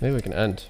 Maybe we can end.